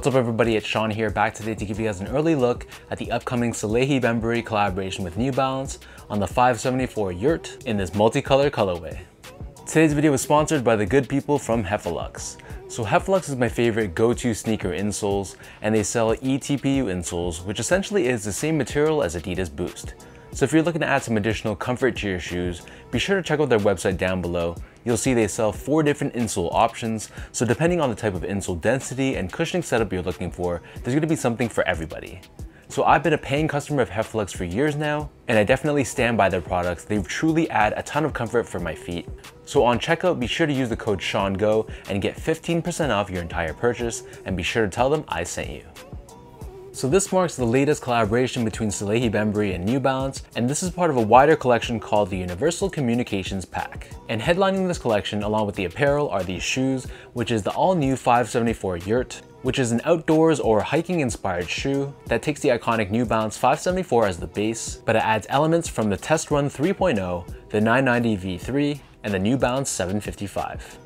What's up everybody, it's Sean here, back today to give you guys an early look at the upcoming Salehe Bembury collaboration with New Balance on the 574 Yurt in this multicolor colorway. Today's video is sponsored by the good people from Hefeluxx. So Hefeluxx is my favorite go-to sneaker insoles, and they sell eTPU insoles, which essentially is the same material as Adidas Boost. So if you're looking to add some additional comfort to your shoes, be sure to check out their website down below. You'll see they sell four different insole options, so depending on the type of insole density and cushioning setup you're looking for, there's going to be something for everybody. So I've been a paying customer of Hefeluxx for years now, and I definitely stand by their products. They truly add a ton of comfort for my feet. So on checkout, be sure to use the code SEANGO and get 15% off your entire purchase, and be sure to tell them I sent you. So this marks the latest collaboration between Salehe Bembury and New Balance, and this is part of a wider collection called the Universal Communications Pack. And headlining this collection along with the apparel are these shoes, which is the all-new 574 Yurt, which is an outdoors or hiking inspired shoe that takes the iconic New Balance 574 as the base, but it adds elements from the Test Run 3.0, the 990 V3, and the New Balance 755.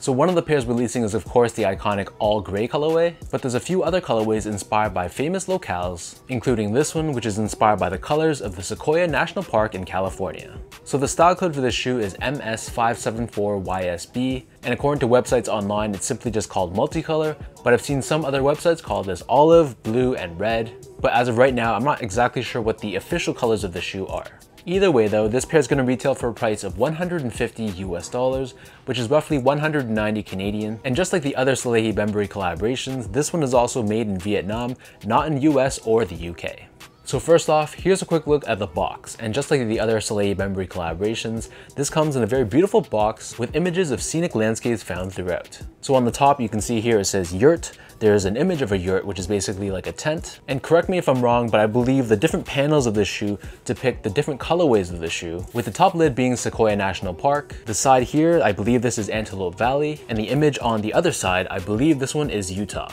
So one of the pairs releasing is of course the iconic all gray colorway, but there's a few other colorways inspired by famous locales, including this one which is inspired by the colors of the Sequoia National Park in California. So the style code for this shoe is MS574YSB, and according to websites online it's simply just called multicolor, but I've seen some other websites call this olive, blue, and red, but as of right now I'm not exactly sure what the official colors of the shoe are. Either way though, this pair is going to retail for a price of 150 US dollars, which is roughly 190 Canadian. And just like the other Salehe Bembury collaborations, this one is also made in Vietnam, not in US or the UK. So first off, here's a quick look at the box. And just like the other Salehe Bembury collaborations, this comes in a very beautiful box with images of scenic landscapes found throughout. So on the top, you can see here it says yurt. There's an image of a yurt, which is basically like a tent. And correct me if I'm wrong, but I believe the different panels of this shoe depict the different colorways of the shoe, with the top lid being Sequoia National Park. The side here, I believe this is Antelope Valley. And the image on the other side, I believe this one is Utah.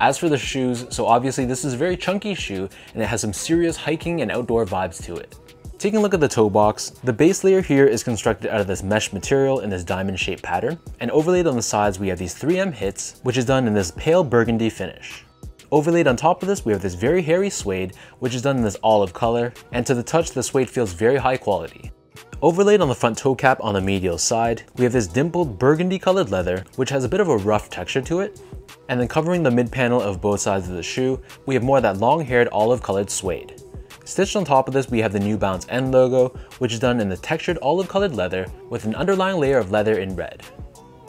As for the shoes, so obviously this is a very chunky shoe and it has some serious hiking and outdoor vibes to it. Taking a look at the toe box, the base layer here is constructed out of this mesh material in this diamond shaped pattern, and overlaid on the sides we have these 3M hits, which is done in this pale burgundy finish. Overlaid on top of this, we have this very hairy suede, which is done in this olive color, and to the touch, the suede feels very high quality. Overlaid on the front toe cap on the medial side, we have this dimpled burgundy colored leather, which has a bit of a rough texture to it, and then covering the mid panel of both sides of the shoe, we have more of that long haired olive colored suede. Stitched on top of this, we have the New Balance N logo, which is done in the textured olive colored leather with an underlying layer of leather in red.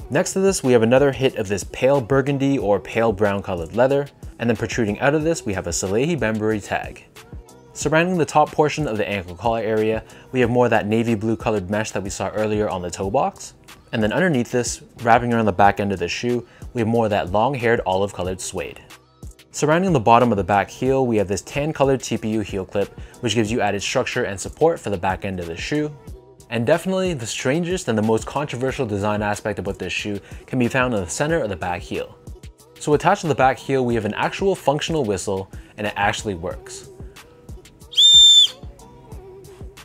Next to this, we have another hit of this pale burgundy or pale brown colored leather, and then protruding out of this, we have a Salehe Bembury tag. Surrounding the top portion of the ankle collar area, we have more of that navy blue colored mesh that we saw earlier on the toe box. And then underneath this, wrapping around the back end of the shoe, we have more of that long-haired olive-colored suede. Surrounding the bottom of the back heel, we have this tan-colored TPU heel clip, which gives you added structure and support for the back end of the shoe. And definitely the strangest and the most controversial design aspect about this shoe can be found in the center of the back heel. So attached to the back heel, we have an actual functional whistle, and it actually works.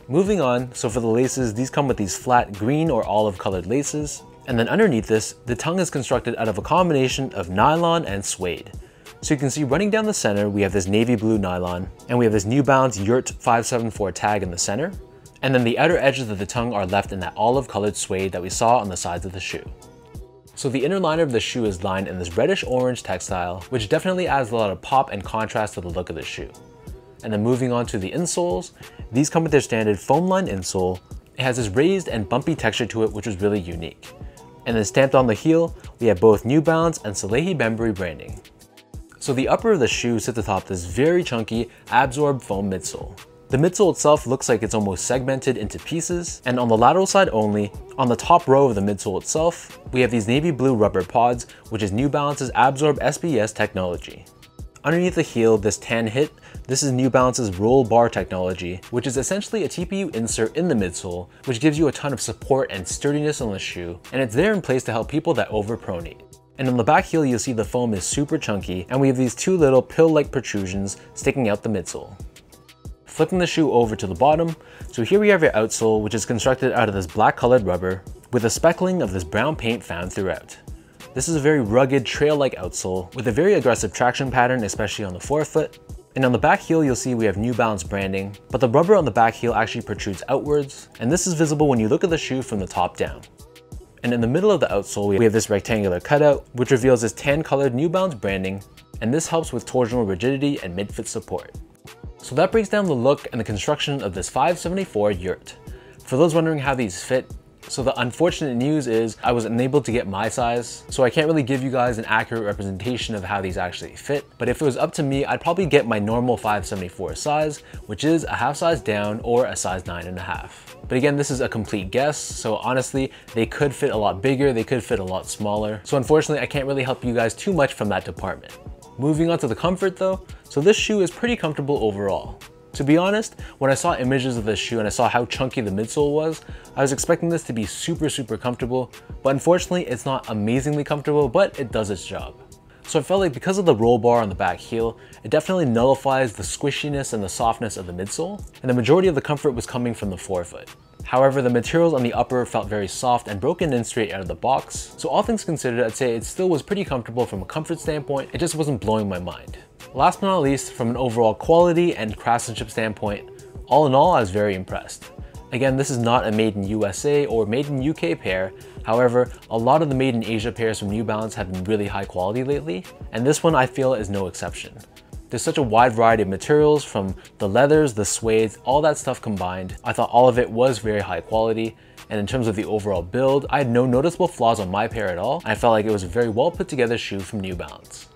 Moving on, so for the laces, these come with these flat green or olive colored laces. And then underneath this, the tongue is constructed out of a combination of nylon and suede. So you can see running down the center, we have this navy blue nylon, and we have this New Balance Yurt 574 tag in the center. And then the outer edges of the tongue are left in that olive colored suede that we saw on the sides of the shoe. So the inner liner of the shoe is lined in this reddish orange textile, which definitely adds a lot of pop and contrast to the look of the shoe. And then moving on to the insoles, these come with their standard foam line insole. It has this raised and bumpy texture to it, which is really unique. And then stamped on the heel, we have both New Balance and Salehe Bembury branding. So the upper of the shoe sits atop this very chunky, ABZORB foam midsole. The midsole itself looks like it's almost segmented into pieces, and on the lateral side only, on the top row of the midsole itself, we have these navy blue rubber pods, which is New Balance's ABZORB SBS technology. Underneath the heel, this tan hit, this is New Balance's roll bar technology, which is essentially a TPU insert in the midsole, which gives you a ton of support and sturdiness on the shoe, and it's there in place to help people that overpronate. And on the back heel, you'll see the foam is super chunky, and we have these two little pill-like protrusions sticking out the midsole. Flipping the shoe over to the bottom, so here we have your outsole, which is constructed out of this black colored rubber, with a speckling of this brown paint found throughout. This is a very rugged trail-like outsole with a very aggressive traction pattern, especially on the forefoot. And on the back heel, you'll see we have New Balance branding, but the rubber on the back heel actually protrudes outwards, and this is visible when you look at the shoe from the top down. And in the middle of the outsole, we have this rectangular cutout, which reveals this tan-colored New Balance branding, and this helps with torsional rigidity and mid-foot support. So that breaks down the look and the construction of this 574 yurt. For those wondering how these fit, so the unfortunate news is I was unable to get my size, so I can't really give you guys an accurate representation of how these actually fit. But if it was up to me, I'd probably get my normal 574 size, which is a half size down or a size nine and a half. But again, this is a complete guess, so honestly, they could fit a lot bigger, they could fit a lot smaller. So unfortunately, I can't really help you guys too much from that department. Moving on to the comfort though, so this shoe is pretty comfortable overall. To be honest, when I saw images of this shoe and I saw how chunky the midsole was, I was expecting this to be super, super comfortable, but unfortunately it's not amazingly comfortable, but it does its job. So I felt like because of the roll bar on the back heel, it definitely nullifies the squishiness and the softness of the midsole, and the majority of the comfort was coming from the forefoot. However, the materials on the upper felt very soft and broken in straight out of the box, so all things considered, I'd say it still was pretty comfortable from a comfort standpoint, it just wasn't blowing my mind. Last but not least, from an overall quality and craftsmanship standpoint, all in all, I was very impressed. Again, this is not a made in USA or made in UK pair. However, a lot of the made in Asia pairs from New Balance have been really high quality lately, and this one I feel is no exception. There's such a wide variety of materials from the leathers, the suedes, all that stuff combined. I thought all of it was very high quality. And in terms of the overall build, I had no noticeable flaws on my pair at all. I felt like it was a very well put together shoe from New Balance.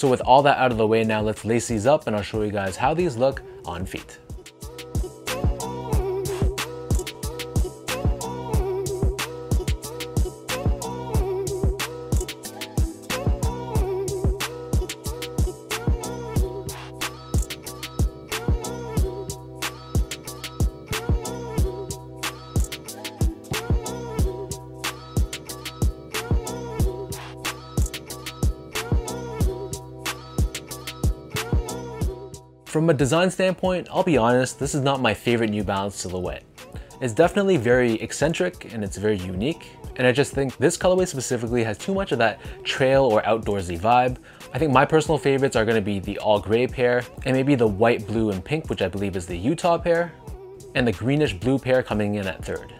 So with all that out of the way now, let's lace these up and I'll show you guys how these look on feet. From a design standpoint, I'll be honest, this is not my favorite New Balance silhouette. It's definitely very eccentric and it's very unique. And I just think this colorway specifically has too much of that trail or outdoorsy vibe. I think my personal favorites are gonna be the all gray pair and maybe the white, blue, and pink, which I believe is the Utah pair, and the greenish blue pair coming in at third.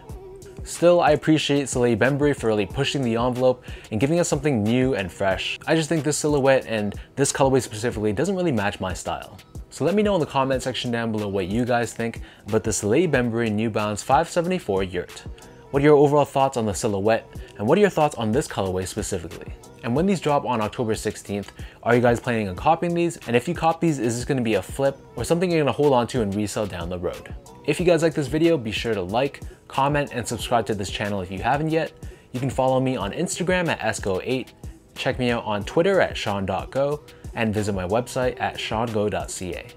Still, I appreciate Salehe Bembury for really pushing the envelope and giving us something new and fresh. I just think this silhouette and this colorway specifically doesn't really match my style. So let me know in the comment section down below what you guys think about the Salehe Bembury New Balance 574 Yurt. What are your overall thoughts on the silhouette, and what are your thoughts on this colorway specifically? And when these drop on October 16th, are you guys planning on copying these? And if you copy these, is this gonna be a flip or something you're gonna hold on to and resell down the road? If you guys like this video, be sure to like, comment, and subscribe to this channel if you haven't yet. You can follow me on Instagram at sgo8, check me out on Twitter at sean.go, and visit my website at seango.ca.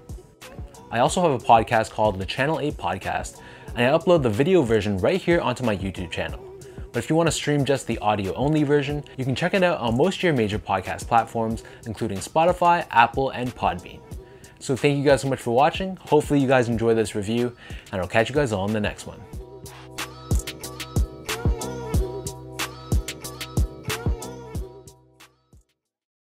I also have a podcast called the Channel 8 Podcast, and I upload the video version right here onto my YouTube channel. But if you want to stream just the audio only version, you can check it out on most of your major podcast platforms, including Spotify, Apple, and Podbean. So thank you guys so much for watching. Hopefully you guys enjoy this review, and I'll catch you guys all in the next one.